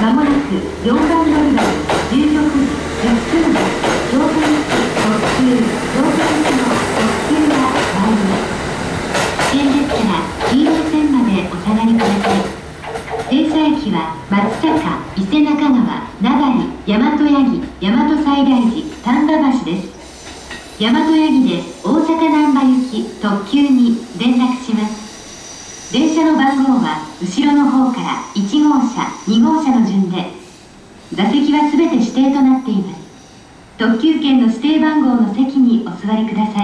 まもなく4番乗り場16時10分で京都行き特急京都行きの特急が参ります危険ですから黄色線までお下がりください停車駅は松阪伊勢中川長井大和八木大和西大寺丹波橋です大和八木で大阪難波行き特急に連絡します電車の番号は後ろの方から1号車2号車の順で座席は全て指定となっています。特急券の指定番号の席にお座りください。